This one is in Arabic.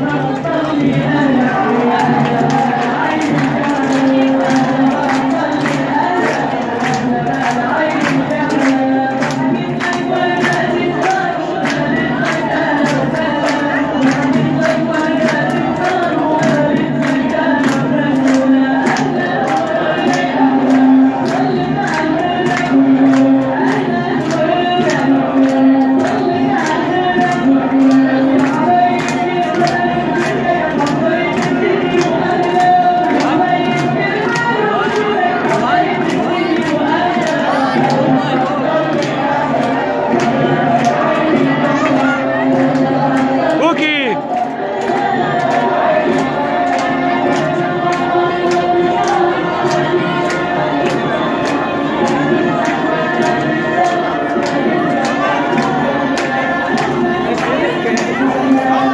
كوكي